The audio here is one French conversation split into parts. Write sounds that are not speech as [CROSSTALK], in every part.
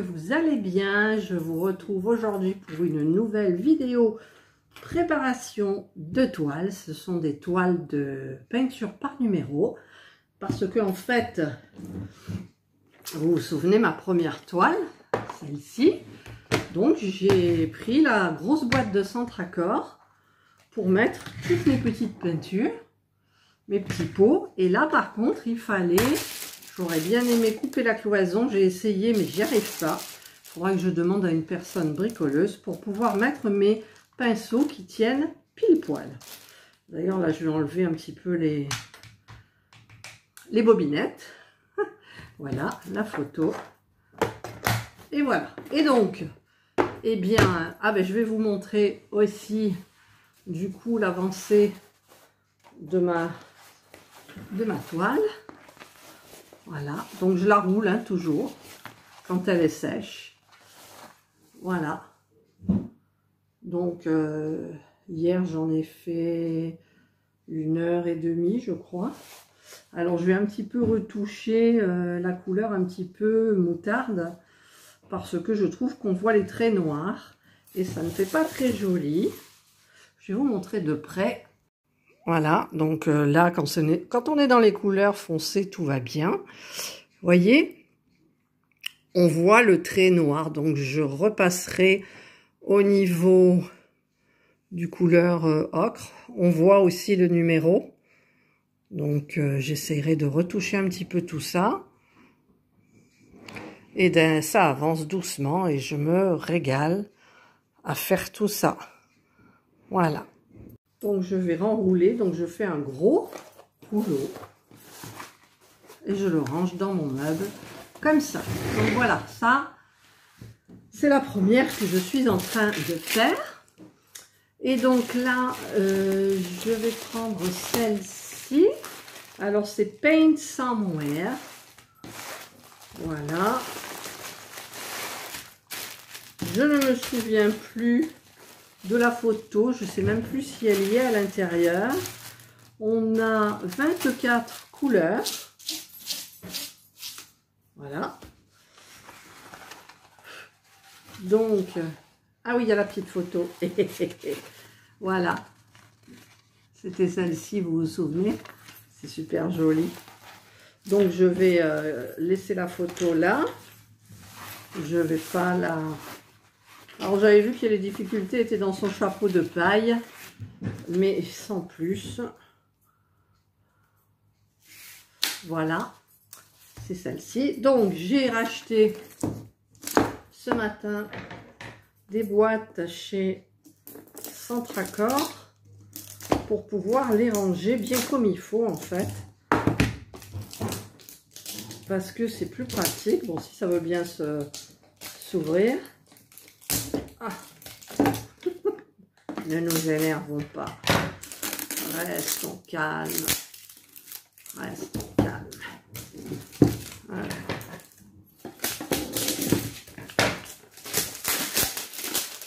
vous allez bien. Je vous retrouve aujourd'hui pour une nouvelle vidéo préparation de toiles. Ce sont des toiles de peinture par numéro parce que en fait, vous vous souvenez ma première toile, celle-ci. Donc j'ai pris la grosse boîte de centre accord pour mettre toutes mes petites peintures, mes petits pots. Et là par contre, il fallait J'aurais bien aimé couper la cloison. J'ai essayé, mais j'y arrive pas. Il faudra que je demande à une personne bricoleuse pour pouvoir mettre mes pinceaux qui tiennent pile poil. D'ailleurs, là, je vais enlever un petit peu les, les bobinettes. [LAUGHS] voilà, la photo. Et voilà. Et donc, eh bien, ah ben, je vais vous montrer aussi, du coup, l'avancée de ma, de ma toile. Voilà, donc je la roule hein, toujours quand elle est sèche. Voilà. Donc euh, hier j'en ai fait une heure et demie je crois. Alors je vais un petit peu retoucher euh, la couleur un petit peu moutarde parce que je trouve qu'on voit les traits noirs et ça ne fait pas très joli. Je vais vous montrer de près voilà, donc euh, là, quand, on est dans les couleurs foncées, tout va bien. Voyez, on voit le trait noir, donc je repasserai au niveau du couleur euh, ocre. On voit aussi le numéro, donc euh, j'essaierai de retoucher un petit peu tout ça. Et ça avance doucement et je me régale à faire tout ça. Voilà. Donc je vais renrouler, donc je fais un gros rouleau et je le range dans mon meuble comme ça. Donc voilà, ça c'est la première que je suis en train de faire. Et donc là, euh, je vais prendre celle-ci. Alors c'est Paint Somewhere. Voilà. Je ne me souviens plus de la photo. Je ne sais même plus si elle y est à l'intérieur. On a 24 couleurs. Voilà. Donc, ah oui, il y a la petite photo. [LAUGHS] voilà. C'était celle-ci, vous vous souvenez? C'est super joli. Donc, je vais euh, laisser la photo là. Je vais pas la alors j'avais vu que les difficultés étaient dans son chapeau de paille, mais sans plus. Voilà, c'est celle-ci. Donc j'ai racheté ce matin des boîtes chez Centracor pour pouvoir les ranger bien comme il faut en fait. Parce que c'est plus pratique. Bon, si ça veut bien s'ouvrir. Ne nous énervons pas. Restons calmes. Restons calmes. Voilà.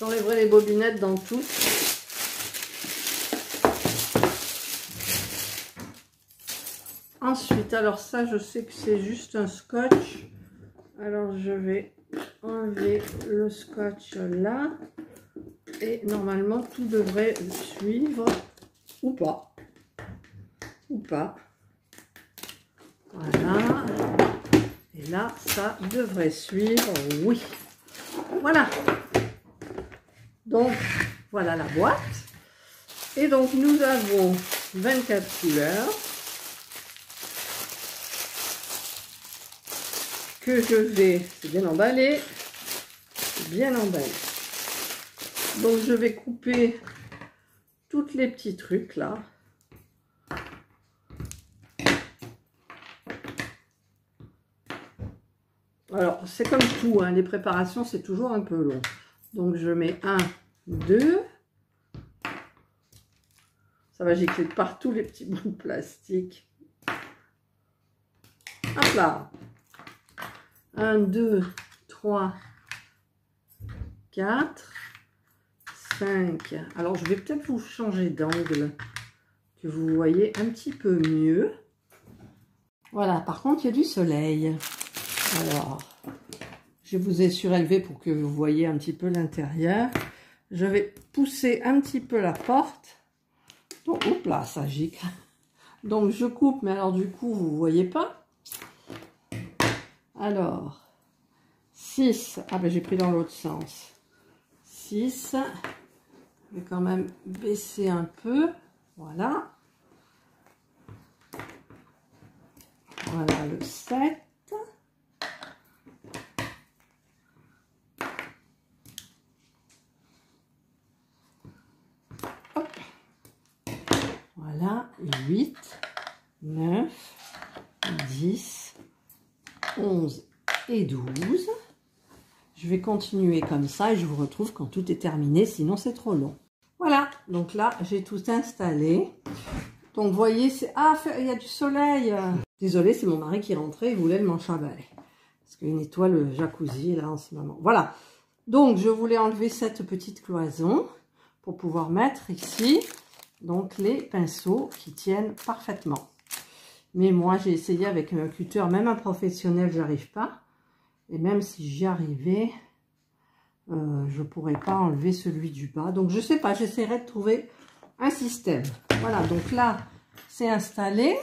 J'enlèverai les bobinettes dans tout. Ensuite, alors ça, je sais que c'est juste un scotch. Alors, je vais enlever le scotch là. Et normalement, tout devrait suivre. Ou pas. Ou pas. Voilà. Et là, ça devrait suivre. Oui. Voilà. Donc, voilà la boîte. Et donc, nous avons 24 couleurs. que je vais, bien emballer, bien emballé. Donc je vais couper toutes les petits trucs là. Alors c'est comme tout, hein, les préparations c'est toujours un peu long. Donc je mets un, deux. Ça va gicler partout les petits bouts de plastique. Hop là 1, 2, 3, 4, 5. Alors, je vais peut-être vous changer d'angle, que vous voyez un petit peu mieux. Voilà, par contre, il y a du soleil. Alors, je vous ai surélevé pour que vous voyez un petit peu l'intérieur. Je vais pousser un petit peu la porte. Oh, oups là, ça gicle. Donc, je coupe, mais alors du coup, vous voyez pas. Alors, 6. Ah ben, j'ai pris dans l'autre sens. 6. Je vais quand même baisser un peu. Voilà. Voilà le 7. Voilà, 8, 9, 10, 11 et 12. Je vais continuer comme ça et je vous retrouve quand tout est terminé, sinon c'est trop long. Voilà, donc là, j'ai tout installé. Donc, vous voyez, c'est... Ah, il y a du soleil Désolée, c'est mon mari qui est rentré, il voulait le manche à balai. Parce qu'il nettoie le jacuzzi, là, en ce moment. Voilà. Donc, je voulais enlever cette petite cloison pour pouvoir mettre ici, donc, les pinceaux qui tiennent parfaitement. Mais moi, j'ai essayé avec un cutter, même un professionnel, j'arrive pas. Et même si j'y arrivais, euh, je pourrais pas enlever celui du bas. Donc, je sais pas, j'essaierai de trouver un système. Voilà, donc là, c'est installé.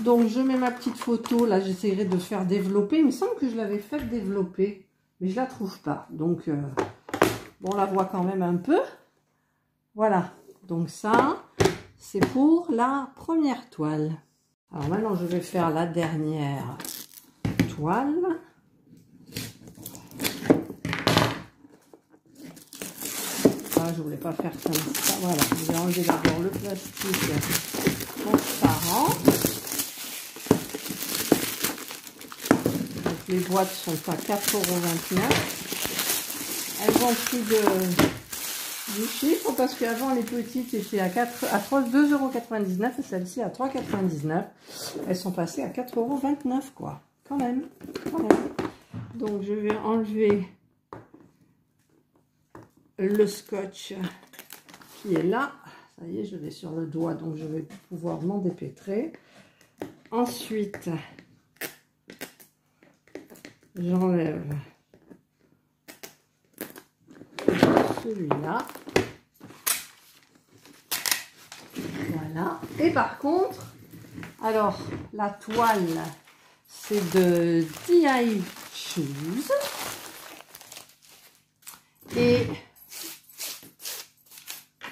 Donc, je mets ma petite photo. Là, j'essaierai de faire développer. Il me semble que je l'avais fait développer, mais je la trouve pas. Donc, euh, bon, on la voit quand même un peu. Voilà, donc ça, c'est pour la première toile. Alors maintenant, je vais faire la dernière toile. Ah, je voulais pas faire comme ça. Voilà, je vais enlever d'abord le plastique transparent. Les boîtes sont à 4,29€. Elles ont pris de, du chiffre parce qu'avant les petites étaient à, 4, à 2,99€ et celles-ci à 3,99€. Elles sont passées à 4,29€ quoi. Quand même, quand même. Donc je vais enlever le scotch qui est là. Ça y est, je l'ai sur le doigt, donc je vais pouvoir m'en dépêtrer. Ensuite, j'enlève celui-là. Voilà. Et par contre, alors, la toile, c'est de DI Shoes. Et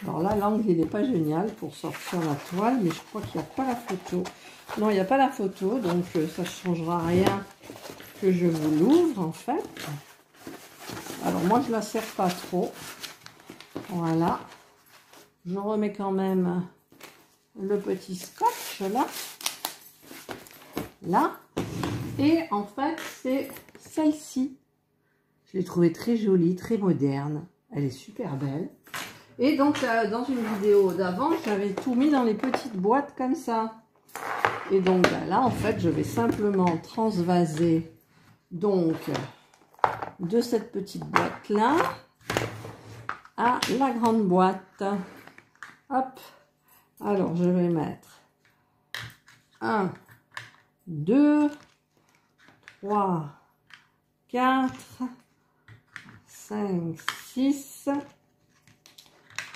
alors là, l'angle, il n'est pas génial pour sortir la toile, mais je crois qu'il n'y a pas la photo. Non, il n'y a pas la photo, donc euh, ça ne changera rien que je vous l'ouvre, en fait. Alors, moi, je ne la serre pas trop. Voilà. Je remets quand même le petit scotch, là. Là. Et en fait, c'est celle-ci. Je l'ai trouvée très jolie, très moderne. Elle est super belle. Et donc, euh, dans une vidéo d'avant, j'avais tout mis dans les petites boîtes comme ça. Et donc, bah, là, en fait, je vais simplement transvaser donc de cette petite boîte-là à la grande boîte. Hop. Alors, je vais mettre 1, 2, 3, 4, 5, 6,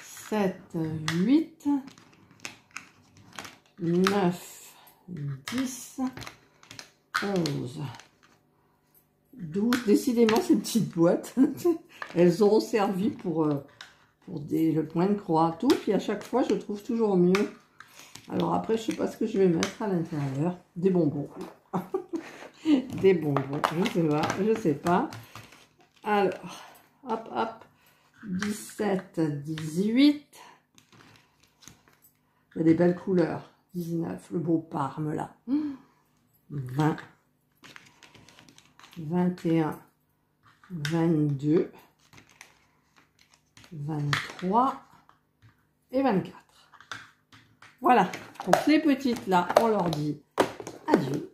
7, 8, 9, 10, 11, 12. Décidément, ces petites boîtes, [LAUGHS] elles auront servi pour, euh, pour des, le point de croix, tout. Puis à chaque fois, je trouve toujours mieux. Alors après, je sais pas ce que je vais mettre à l'intérieur. Des bonbons. [LAUGHS] des bonbons, je sais pas, je sais pas. Alors, hop, hop. 17, 18. Il y a des belles couleurs. 19, le beau parme là. 20, 21, 22, 23 et 24. Voilà. Donc les petites là, on leur dit adieu.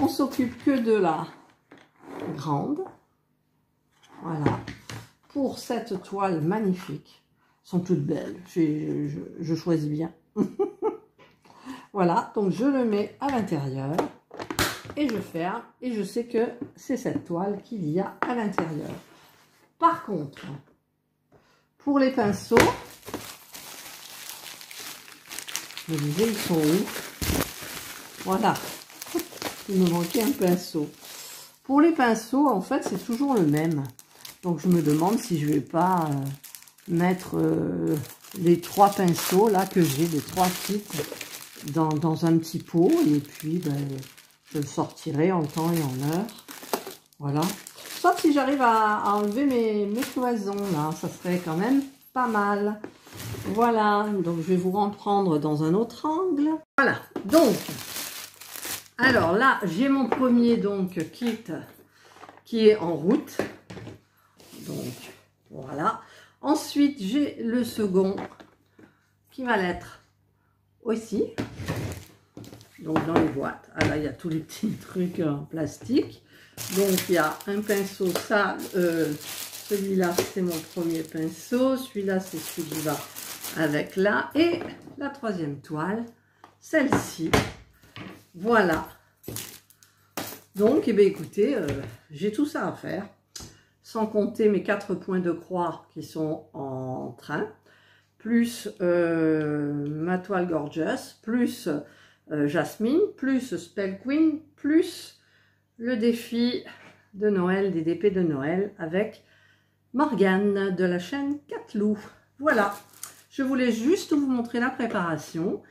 On s'occupe que de la grande. Voilà pour cette toile magnifique. Elles sont toutes belles. Je, choisis bien. [LAUGHS] voilà, donc je le mets à l'intérieur. et je ferme et je sais que c'est cette toile qu'il y a à l'intérieur. Par contre, pour les pinceaux, je me disais, ils sont où? Voilà, il me manquait un pinceau. Pour les pinceaux, en fait, c'est toujours le même. Donc, je me demande si je vais pas euh, mettre euh, les trois pinceaux, là, que j'ai, les trois types, dans, un petit pot. Et puis, ben, je le sortirai en temps et en heure. Voilà. Sauf si j'arrive à, enlever mes, mes cloisons, là. Ça serait quand même pas mal. Voilà. Donc, je vais vous reprendre dans un autre angle. Voilà. Donc, alors là, j'ai mon premier donc kit qui est en route. Donc, voilà. Ensuite, j'ai le second qui va l'être aussi. Donc, dans les boîtes. Ah là, il y a tous les petits [LAUGHS] trucs en plastique. Donc, il y a un pinceau, ça, euh, celui-là, c'est mon premier pinceau. Celui-là, c'est celui qui va avec là. Et la troisième toile, celle-ci. Voilà. Donc, eh bien, écoutez, euh, j'ai tout ça à faire. Sans compter mes quatre points de croix qui sont en train. Plus euh, ma toile Gorgeous. Plus euh, Jasmine. Plus Spell Queen. Plus le défi de Noël, des DP de Noël avec Morgane de la chaîne Catlou. Voilà. Je voulais juste vous montrer la préparation.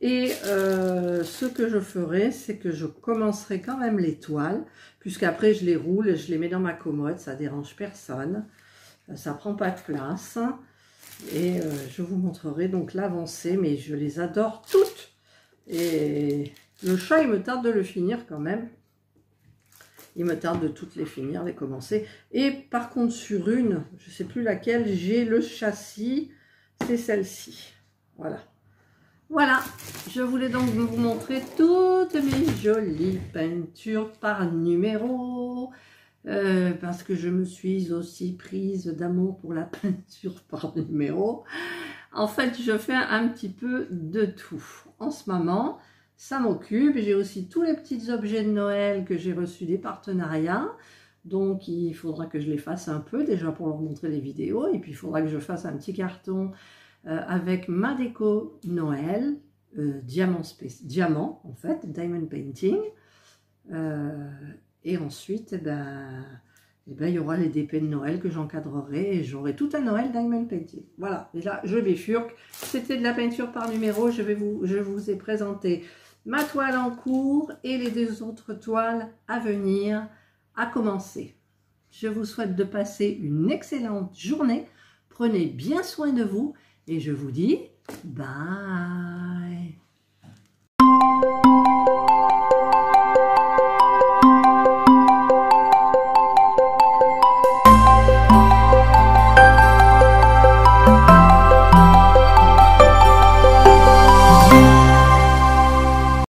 Et euh, ce que je ferai, c'est que je commencerai quand même les toiles, puisqu'après je les roule et je les mets dans ma commode, ça dérange personne, ça prend pas de place. Et euh, je vous montrerai donc l'avancée, mais je les adore toutes. Et le chat, il me tarde de le finir quand même. Il me tarde de toutes les finir, les commencer. Et par contre, sur une, je sais plus laquelle, j'ai le châssis, c'est celle-ci. Voilà. Voilà, je voulais donc vous montrer toutes mes jolies peintures par numéro. Euh, parce que je me suis aussi prise d'amour pour la [LAUGHS] peinture par numéro. En fait, je fais un petit peu de tout. En ce moment, ça m'occupe. J'ai aussi tous les petits objets de Noël que j'ai reçus des partenariats. Donc, il faudra que je les fasse un peu, déjà pour leur montrer les vidéos. Et puis, il faudra que je fasse un petit carton euh, avec ma déco Noël, euh, diamant, en fait, diamond painting. Euh, et ensuite, eh ben, eh ben, il y aura les DP de Noël que j'encadrerai et j'aurai tout un Noël diamond painting. Voilà, là, je bifurque. C'était de la peinture par numéro. Je, vais vous, je vous ai présenté ma toile en cours et les deux autres toiles à venir, à commencer. Je vous souhaite de passer une excellente journée. Prenez bien soin de vous et je vous dis bye.